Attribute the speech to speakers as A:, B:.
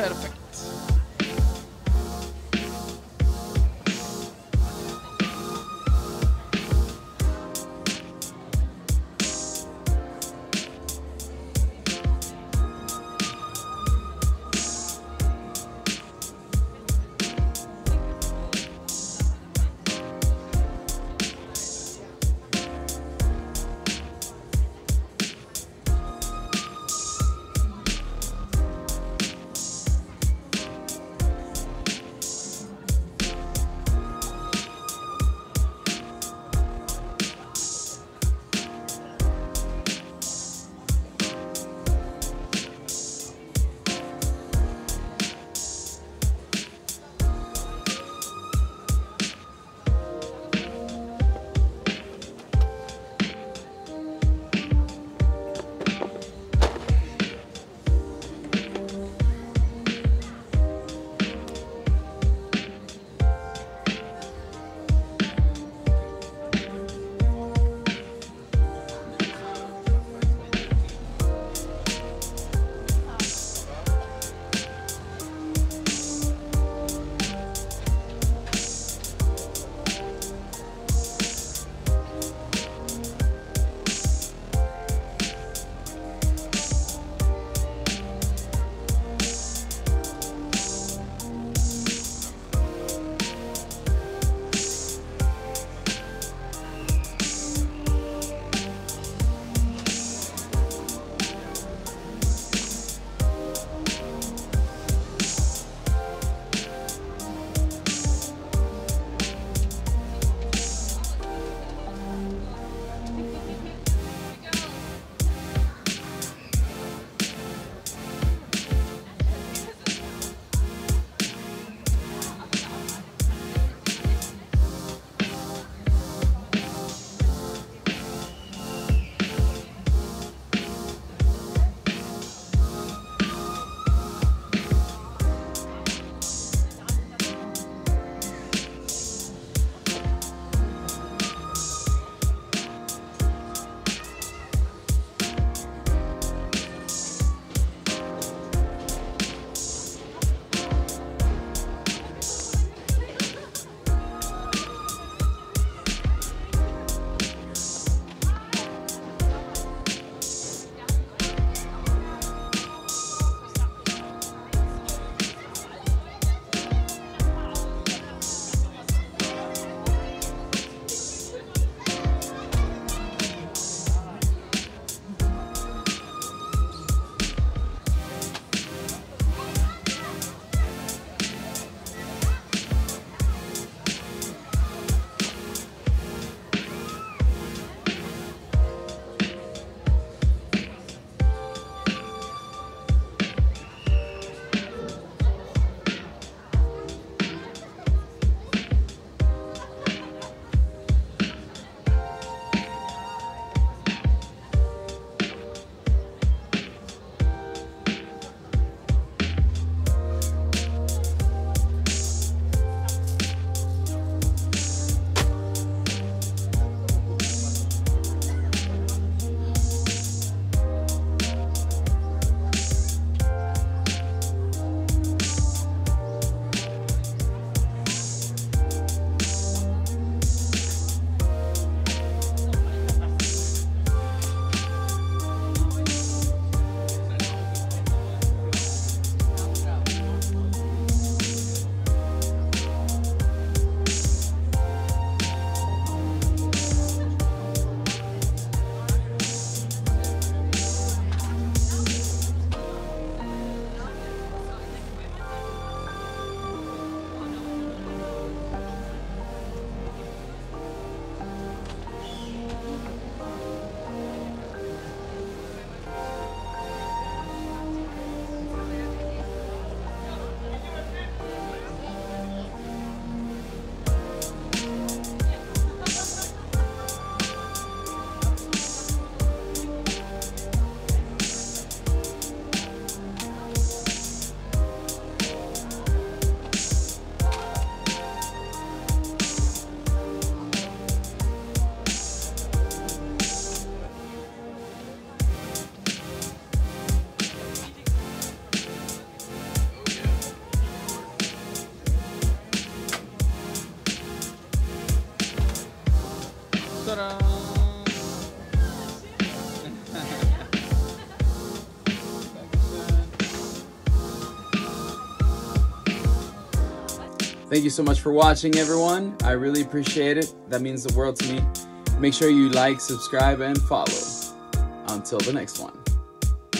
A: Perfect. Thank you so much for watching, everyone. I really appreciate it. That means the world to me. Make sure you like, subscribe, and follow. Until the next one.